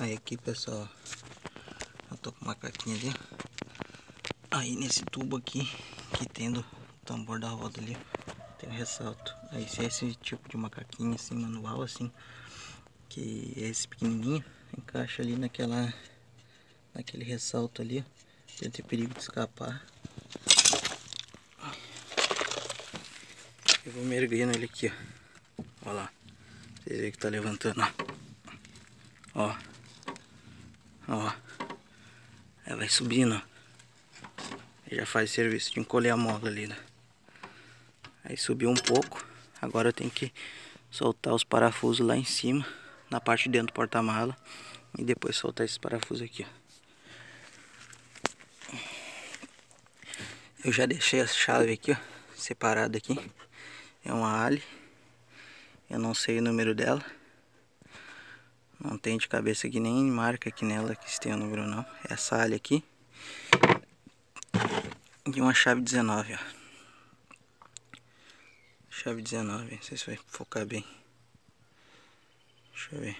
Aí aqui pessoal, eu tô com uma caquinha ali. Aí nesse tubo aqui, que tendo o tambor da roda ali, tem um ressalto. Aí se é esse tipo de macaquinho assim, manual assim, que é esse pequenininho, encaixa ali naquela, naquele ressalto ali. Tem perigo de escapar. Eu vou mergulhando ele aqui, ó. Olha lá. Vocês verem que tá levantando, ó. Ó. Ó. Ela vai subindo, Já faz serviço de encolher a mola ali, né? Aí subiu um pouco. Agora eu tenho que soltar os parafusos lá em cima. Na parte de dentro do porta-mala. E depois soltar esses parafusos aqui, ó. Eu já deixei a chave aqui, ó. Separada aqui. É uma Ali. Eu não sei o número dela. Não tem de cabeça aqui nem marca aqui nela que tem o número não. É essa alha aqui. E uma chave 19, ó. Chave 19, não sei se vai focar bem. Deixa eu ver.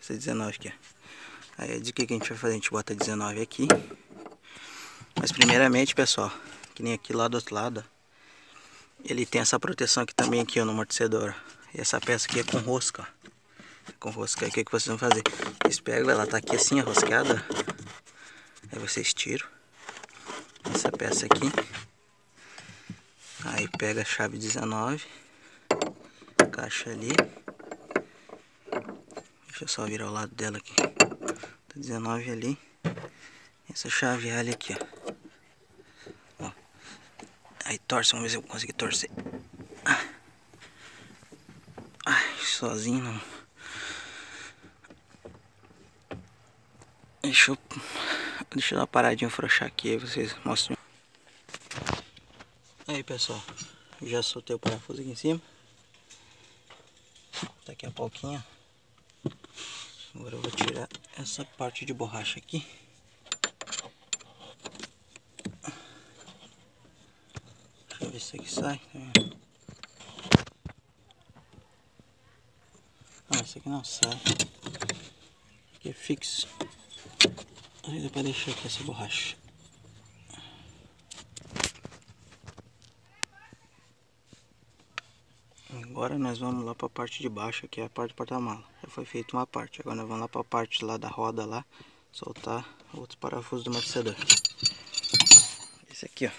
Essa é 19 aqui, ó. Aí de que, que a gente vai fazer? A gente bota 19 aqui. Mas primeiramente, pessoal, que nem aqui lá do outro lado, ele tem essa proteção aqui também aqui ó, no amortecedor. E essa peça aqui é com rosca, ó com rosca. o que, vocês vão fazer? Vocês pegam, ela tá aqui assim, roscada. Aí vocês tiram essa peça aqui. Aí pega a chave 19. Caixa ali. Deixa eu só virar o lado dela aqui. Tá 19 ali. Essa chave ali aqui, ó. ó. Aí torce, vamos ver se eu consigo torcer. Ai, sozinho não. Deixa eu, deixa eu dar uma paradinha frouxar aqui aí vocês mostram. Aí pessoal, já soltei o parafuso aqui em cima. Tá aqui a palquinha. Agora eu vou tirar essa parte de borracha aqui. Deixa eu ver se aqui sai. Ah, esse aqui não sai. Aqui é fixo. Aí dá pra deixar aqui essa borracha. Agora nós vamos lá para a parte de baixo, que é a parte do porta-mala. Já foi feita uma parte. Agora nós vamos lá para a parte lá da roda lá, soltar outros parafusos do amortecedor. Esse aqui, ó.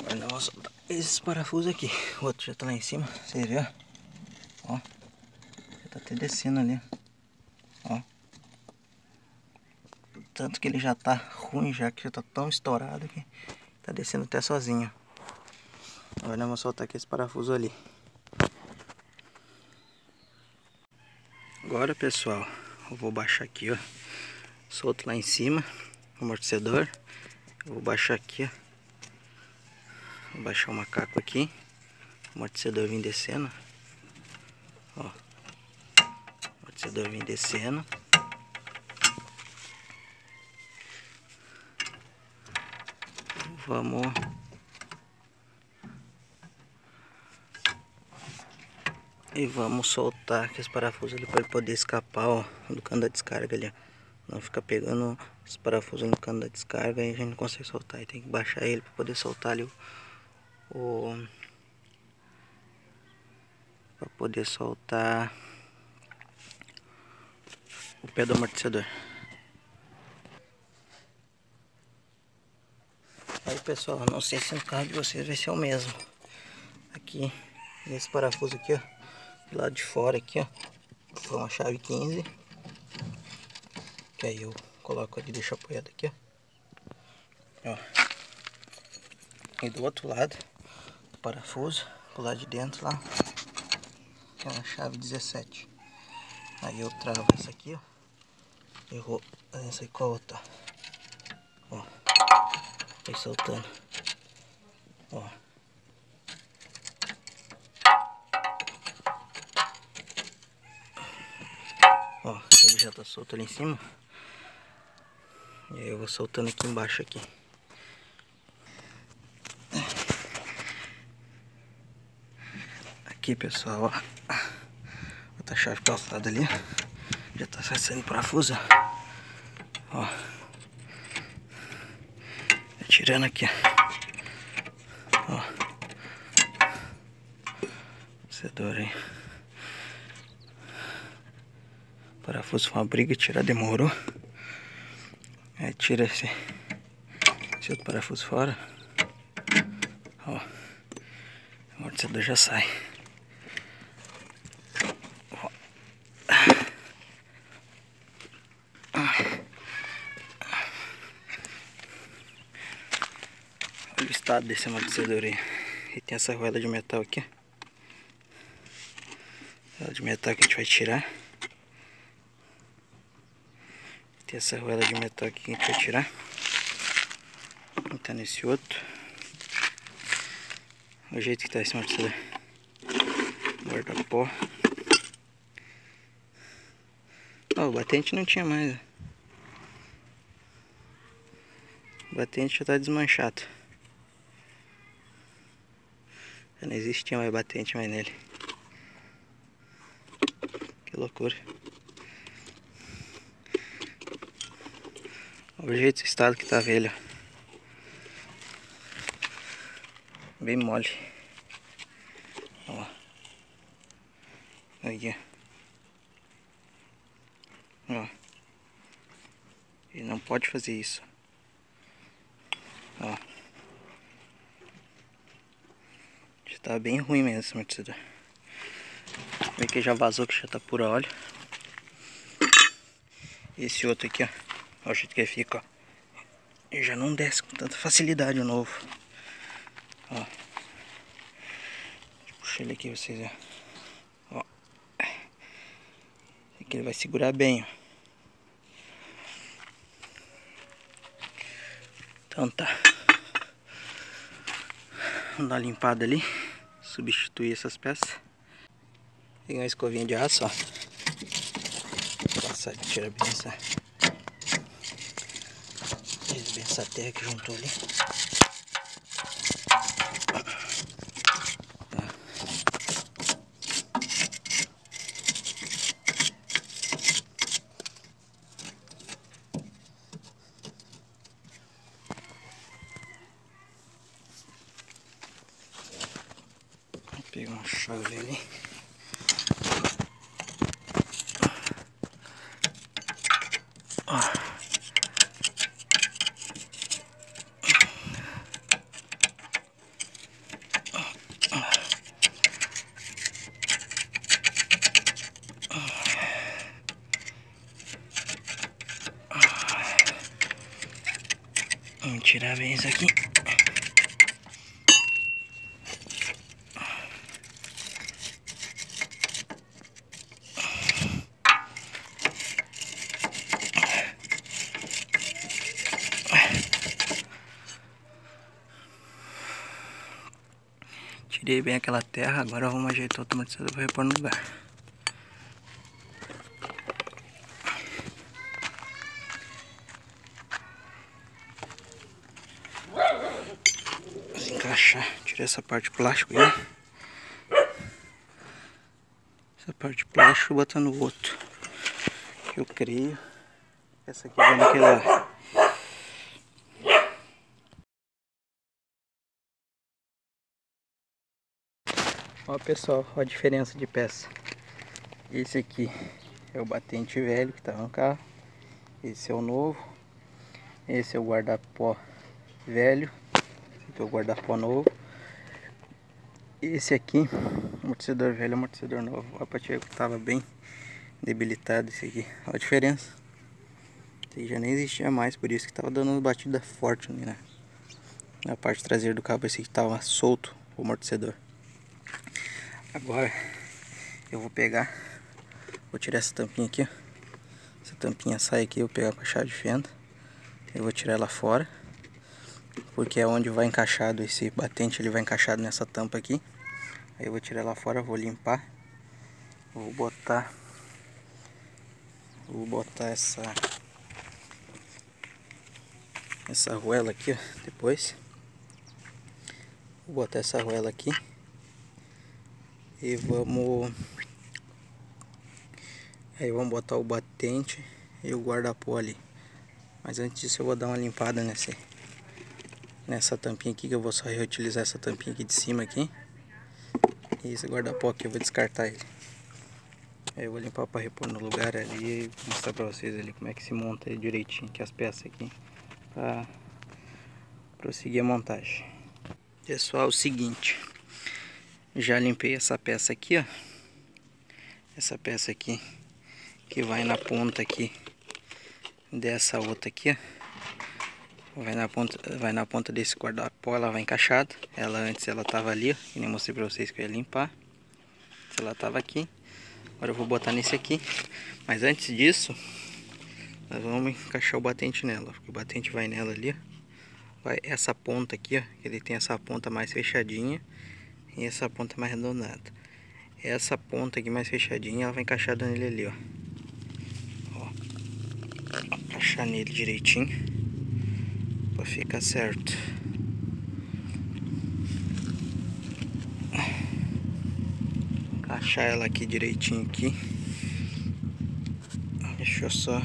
Agora nós vamos soltar esses parafusos aqui. O outro já tá lá em cima, você vê, ó. Já tá até descendo ali, ó. Tanto que ele já tá ruim já, que já tá tão estourado que tá descendo até sozinho. Agora nós vamos soltar aqui esse parafuso ali. Agora pessoal, eu vou baixar aqui ó. Solto lá em cima o amortecedor. Eu vou baixar aqui ó. Vou baixar o macaco aqui. O amortecedor vem descendo. Ó. O amortecedor vem descendo. Vamos e vamos soltar aqui os parafusos ali para ele poder escapar ó, do cano da descarga ali. Não fica pegando os parafusos no cano da descarga e a gente não consegue soltar. E tem que baixar ele para poder soltar ali o, o para poder soltar o pé do amortecedor. Aí pessoal, não sei se no carro de vocês vai ser o mesmo. Aqui, nesse parafuso aqui, ó. Do lado de fora aqui, ó. Foi uma chave 15. Que aí eu coloco ali, deixo apoiado aqui, ó. ó. E do outro lado, do parafuso, do lado de dentro lá. Que é uma chave 17. Aí eu travo essa aqui, ó. Eu vou essa aí com a outra. Vai soltando. Ó. Ó, ele já tá solto ali em cima. E aí eu vou soltando aqui embaixo aqui. Aqui, pessoal, ó. Vou Tá a chave calçada ali. Já tá saindo parafuso. Ó. Tirando aqui, ó. Sedor aí. Parafuso foi uma briga, tirar demorou. Aí tira esse, esse outro parafuso fora. Ó. O amortecedor já sai. Olha o estado desse amortecedor aí. E tem essa roela de metal aqui. De metal que a gente vai tirar. Tem essa roela de metal aqui que a gente vai tirar. Tá nesse outro. O jeito que tá esse amortecedor. Guarda pó. Ó, o batente não tinha mais. O batente já tá desmanchado. Já não existia mais batente mais nele. Que loucura. Olha o jeito do estado que tá velho. Bem mole. Ó. Aí, ó. Ele não pode fazer isso. Ó. Já tá bem ruim mesmo amortecedor. Vê que já vazou que já tá pura óleo. Esse outro aqui, ó. Olha o jeito que fica, ó. Já não desce com tanta facilidade o novo. Ó. Puxar ele aqui pra vocês verem. Ó. Aqui ele vai segurar bem, ó. Então tá. Vamos dar uma limpada ali. Substituir essas peças. Pegar uma escovinha de aço, ó. Passar, tirar bem essa. Bem essa terra que juntou ali. Pegar uma chave ali. Vamos tirar bem isso aqui. Tirei bem aquela terra, agora vamos ajeitar o amortecedor para repor no lugar. Vamos encaixar, tirar essa parte de plástico aí. Essa parte de plástico botar no outro. Eu creio. Essa aqui vai naquele Ó pessoal, a diferença de peça. Esse aqui é o batente velho que tá no carro. Esse é o novo. Esse é o guarda-pó velho. Esse aqui é o guarda-pó novo. Esse aqui, amortecedor velho, amortecedor novo. Ó, pra que tava bem debilitado esse aqui. Olha a diferença. Esse já nem existia mais, por isso que tava dando uma batida forte né? Na parte traseira do cabo, esse aqui tava solto o amortecedor. Agora eu vou pegar, vou tirar essa tampinha aqui. Essa tampinha sai aqui, eu vou pegar com a chave de fenda. Eu vou tirar ela fora, porque é onde vai encaixado esse batente, ele vai encaixado nessa tampa aqui. Aí eu vou tirar ela fora, vou limpar. Vou botar, vou botar essa essa arruela aqui, ó, depois. Vou botar essa arruela aqui. E vamos Aí vamos botar o batente e o guarda-pó ali. Mas antes disso eu vou dar uma limpada nesse, nessa tampinha aqui, que eu vou só reutilizar essa tampinha aqui de cima aqui. E esse guarda-pó aqui eu vou descartar ele. Aí eu vou limpar para repor no lugar ali e mostrar para vocês ali como é que se monta direitinho aqui as peças aqui. Para prosseguir a montagem. Pessoal, é o seguinte. Já limpei essa peça aqui, ó. Essa peça aqui que vai na ponta aqui dessa outra aqui, ó. Vai na ponta, vai na ponta desse guarda-pó, ela vai encaixada. Ela antes ela tava ali, ó, que nem mostrei pra vocês que eu ia limpar. Ela tava aqui. Agora eu vou botar nesse aqui. Mas antes disso, nós vamos encaixar o batente nela. Porque o batente vai nela ali, ó. Vai essa ponta aqui, ó. Ele tem essa ponta mais fechadinha e essa ponta mais arredondada. Essa ponta aqui mais fechadinha, ela vai encaixada nele ali, ó. ó. Encaixar nele direitinho. Pra ficar certo. Encaixar ela aqui direitinho aqui. Deixa eu só